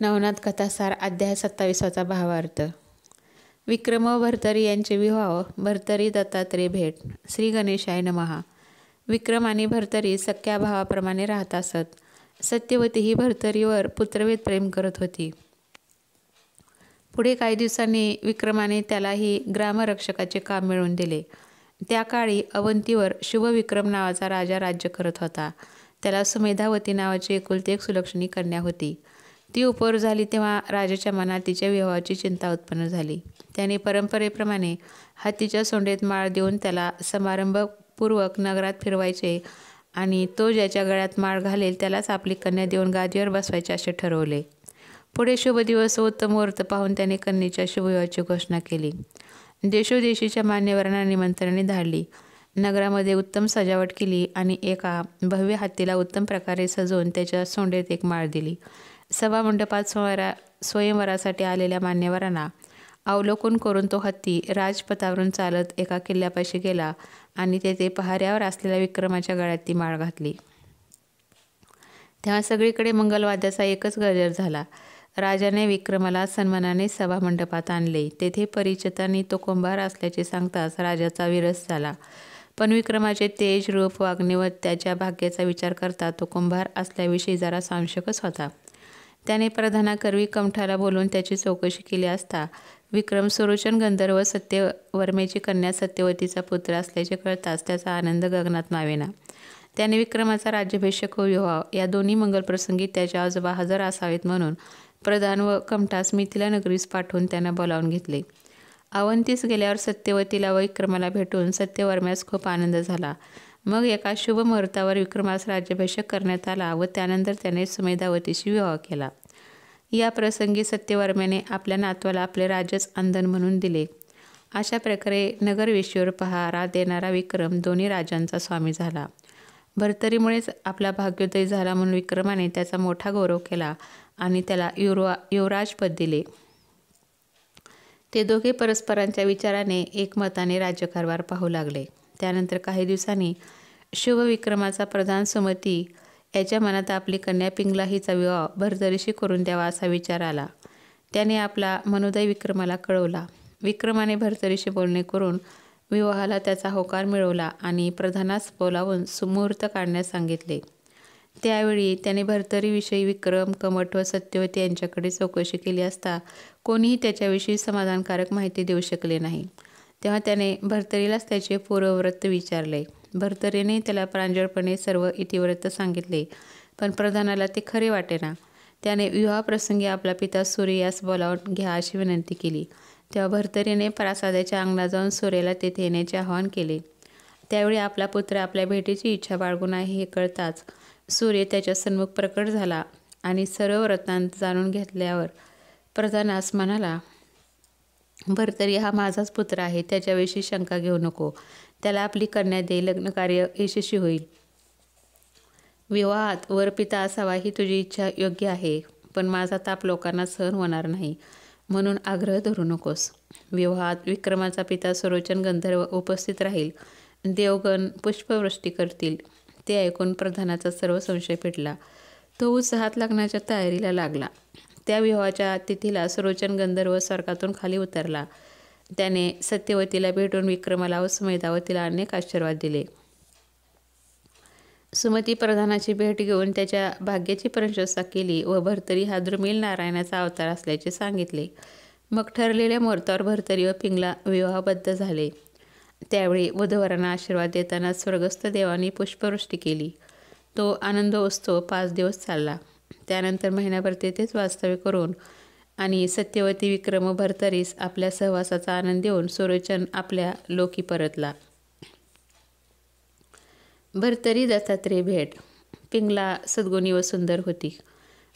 नवनाथ कथासार अध्याय सत्ताविसाचा भावार्थ. विक्रम व भरतरी यांचे विवाह भरतरी दत्तात्रय भेट श्री गणेशाय नमहा विक्रम आणि भरतरी सख्या भावाप्रमाणे राहत असत. सत्यवती ही भरतरीवर पुत्रवेद प्रेम करत होती. पुढे काही दिवसांनी विक्रमाने त्यालाही ग्रामरक्षकाचे काम मिळवून दिले. त्या काळी अवंतीवर शुभविक्रम नावाचा राजा राज्य करत होता. त्याला सुमेधावती नावाची एकुलती एक सुलक्षणी कन्या होती. ती उपवर झाली तेव्हा राजाच्या मनात तिच्या विवाहाची चिंता उत्पन्न झाली. त्याने परंपरेप्रमाणे हत्तीच्या सोंडेत माळ देऊन त्याला समारंभपूर्वक नगरात फिरवायचे आणि तो ज्याच्या गळ्यात माळ घालेल त्यालाच आपली कन्या देऊन गादीवर बसवायचे असे ठरवले. पुढे शुभ दिवस उत्तम मुहूर्त पाहून त्याने कन्येच्या शुभविवाहाची घोषणा केली. देशोदेशीच्या मान्यवरांना निमंत्रणे धाडली. नगरामध्ये उत्तम सजावट केली आणि एका भव्य हत्तीला उत्तम प्रकारे सजवून त्याच्या सोंडेत एक माळ दिली. सभामंडपात स्वयंवरा स्वयंवरासाठी आलेल्या मान्यवरांना अवलोकन करून तो हत्ती राजपथावरून चालत एका किल्ल्यापाशी गेला आणि तेथे पहाऱ्यावर असलेल्या विक्रमाच्या गळ्यात ती माळ घातली. तेव्हा सगळीकडे मंगलवाद्याचा एकच गजर झाला. राजाने विक्रमाला सन्मानाने सभामंडपात आणले. तेथे परिचितांनी तो कुंभार असल्याचे सांगताच राजाचा विरस झाला. पण विक्रमाचे तेज रूप वागणे व त्याच्या भाग्याचा विचार करता तो कुंभार असल्याविषयी जरा संशकच होता. त्याने प्रधानाकरवी कमठाला बोलून त्याची चौकशी केली असता विक्रम सुरोचन गंधर्व सत्यवर्मेची कन्या सत्यवतीचा पुत्र असल्याचे कळताच त्याचा आनंद गगनात मावेना. त्याने विक्रमाचा राज्याभिषेक व विवाह या दोन्ही मंगलप्रसंगी त्याच्या आजोबा हजर असावेत म्हणून प्रधान व कमठास मिथिला नगरीस पाठवून त्यांना बोलावून घेतले. अवंतीस गेल्यावर सत्यवतीला व विक्रमाला भेटून सत्यवर्म्यास खूप आनंद झाला. मग एका शुभ मुहूर्तावर विक्रमास राज्याभिषेक करण्यात आला व त्यानंतर त्याने सुमेधावतीशी विवाह केला. या प्रसंगी सत्यवर्म्याने आपल्या नातवाला आपले राज्यच अंधन म्हणून दिले. अशा प्रकारे नगरवेशीवर पहारा देणारा विक्रम दोन्ही राजांचा स्वामी झाला. भरतरीमुळेच आपला भाग्योदय झाला म्हणून विक्रमाने त्याचा मोठा गौरव केला आणि त्याला युरवा युवराजपद दिले. ते दोघे परस्परांच्या विचाराने एकमताने राज्यकारभार पाहू लागले. त्यानंतर काही दिवसांनी शुभविक्रमाचा प्रधान सुमती याच्या मनात आपली कन्या पिंगला हिचा विवाह भरतरीशी करून द्यावा असा विचार आला. त्याने आपला मनोदय विक्रमाला कळवला. विक्रमाने भरतरीशी बोलणे करून विवाहाला त्याचा होकार मिळवला आणि प्रधानास बोलावून सुमुहूर्त काढण्यास सांगितले. त्यावेळी त्याने भरतरीविषयी विक्रम कमठ व सत्यवती यांच्याकडे चौकशी केली असता कोणीही त्याच्याविषयी समाधानकारक माहिती देऊ शकले नाही. तेव्हा त्याने भरतरीलाच त्याचे पूर्वव्रत विचारले. भरतरीने त्याला प्रांजळपणे सर्व इतिव्रत सांगितले पण प्रधानाला ते खरे वाटेना. त्याने विवाहप्रसंगी आपला पिता सूर्य यास बोलावून घ्या अशी विनंती केली. तेव्हा भरतरीने प्रासादाच्या अंगणात जाऊन सूर्याला तेथे येण्याचे आवाहन केले. त्यावेळी आपला पुत्र आपल्या भेटीची इच्छा बाळगून आहे हे कळताच सूर्य त्याच्या सन्मुख प्रकट झाला आणि सर्व व्रतांत जाणून घेतल्यावर प्रधानास म्हणाला भरतरी हा माझाच पुत्र आहे त्याच्याविषयी शंका घेऊ नको. त्याला आपली कन्या दे लग्नकार्य यशस्वी होईल. विवाहात वरपिता असावा ही तुझी इच्छा योग्य आहे पण माझा ताप लोकांना सहन होणार नाही म्हणून आग्रह धरू नकोस. विवाहात विक्रमाचा पिता सरोचन गंधर्व उपस्थित राहील. देवगण पुष्पवृष्टी करतील. ते ऐकून प्रधानाचा सर्व संशय पेटला तो उत्साहात लग्नाच्या तयारीला लागला. त्या विवाहाच्या तिथीला सरोचन गंधर्व स्वर्गातून खाली उतरला. त्याने सत्यवतीला भेटून विक्रमाला व सुमेधावतीला अनेक आशीर्वाद दिले. सुमती प्रधानाची भेट घेऊन त्याच्या भाग्याची प्रशंसा केली व भरतरी हा दुर्मिल नारायणाचा अवतार असल्याचे सांगितले. मग ठरलेल्या मुहूर्तावर भरतरी व पिंगला विवाहबद्ध झाले. त्यावेळी वधूवरांना आशीर्वाद देताना स्वर्गस्थ देवानी पुष्पवृष्टी केली. तो आनंदोत्सव पाच दिवस चालला. त्यानंतर महिनाभर तेथेच वास्तव्य करून आणि सत्यवती विक्रम भरतरीस आपल्या सहवासाचा आनंद देऊन सुरोचन आपल्या लोकी परतला. भरतरी दत्तात्रेय भेट. पिंगला सद्गुणी व सुंदर होती.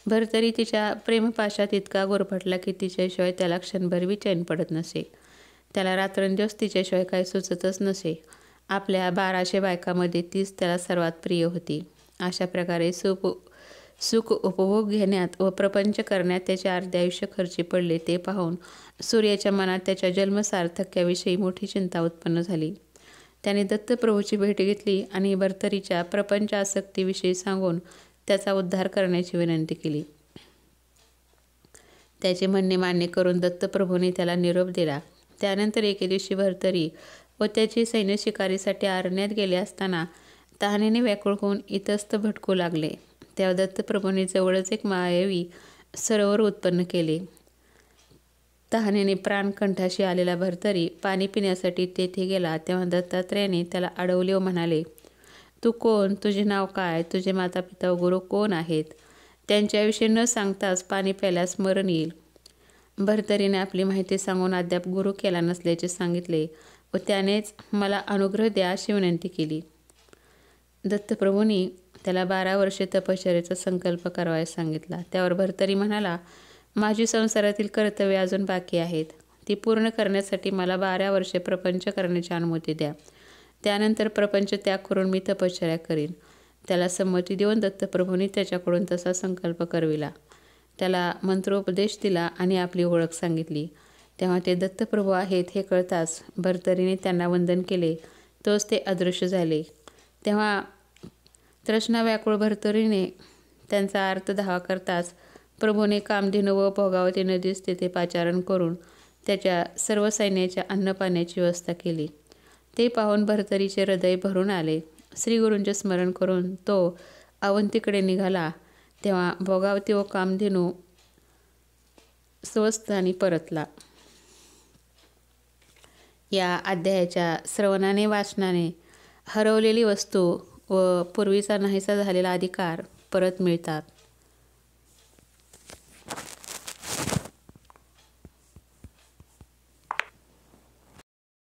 भरतरी तिच्या प्रेमपाशात इतका गोरफटला की तिच्याशिवाय त्याला क्षणभर विचैन पडत नसे. त्याला रात्रंदिवस तिच्याशिवाय काही सुचतच नसे. आपल्या बाराशे बायकामध्ये तीच त्याला सर्वात प्रिय होती. अशा प्रकारे सुप सुख उपभोग घेण्यात व प्रपंच करण्यात त्याचे अर्धे आयुष्य खर्ची पडले ते पाहून सूर्याच्या मनात त्याच्या जन्मसार्थक्याविषयी मोठी चिंता उत्पन्न झाली. त्याने दत्तप्रभूची भेट घेतली आणि भरतरीच्या प्रपंच आसक्तीविषयी सांगून त्याचा उद्धार करण्याची विनंती केली. त्याचे म्हणणे मान्य करून दत्तप्रभूने त्याला निरोप दिला. त्यानंतर एके दिवशी भरतरी व त्याची सैन्य शिकारीसाठी अरण्यात गेले असताना तहानेने व्याकुळ होऊन इतस्त भटकू लागले. त्या दत्तप्रभूंनी जवळच एक मायावी सरोवर उत्पन्न केले. तहानेने प्राणकंठाशी आलेला भरतरी पाणी पिण्यासाठी तेथे गेला तेव्हा दत्तात्रेयाने त्याला अडवले व म्हणाले तू कोण? तुझे नाव काय? तुझे माता पिता व गुरु कोण आहेत? त्यांच्याविषयी न सांगताच पाणी प्यायल्यास स्मरण येईल. भरतरीने आपली माहिती सांगून अद्याप गुरु केला नसल्याचे सांगितले व त्यानेच मला अनुग्रह द्या अशी विनंती केली. दत्तप्रभूंनी त्याला बारा वर्षे तपश्चर्याचा संकल्प करावयास सांगितला. त्यावर भरतरी म्हणाला माझी संसारातील कर्तव्ये अजून बाकी आहेत. ती पूर्ण करण्यासाठी मला बारा वर्षे प्रपंच करण्याची अनुमती द्या. त्यानंतर प्रपंच त्याग करून मी तपश्चर्या करीन. त्याला संमती देऊन दत्तप्रभूंनी त्याच्याकडून तसा संकल्प करविला. त्याला मंत्रोपदेश दिला आणि आपली ओळख सांगितली. तेव्हा ते दत्तप्रभू आहेत हे कळताच भरतरीने त्यांना वंदन केले. तोच ते अदृश्य झाले. तेव्हा तृष्णा व्याकुळ भरतरीने त्यांचा अर्थ धावा करताच प्रभूने कामधेनू व भोगावती नदीस तेथे पाचारण करून त्याच्या सर्व सैन्याच्या अन्नपाण्याची व्यवस्था केली. ते पाहून भरतरीचे हृदय भरून आले. श्रीगुरूंचे स्मरण करून तो अवंतीकडे निघाला. तेव्हा भोगावती व कामधेनू स्वस्थानी परतला. या अध्यायाच्या श्रवणाने वाचनाने हरवलेली वस्तू व पूर्वीचा नाहीसा झालेला अधिकार परत मिळतात.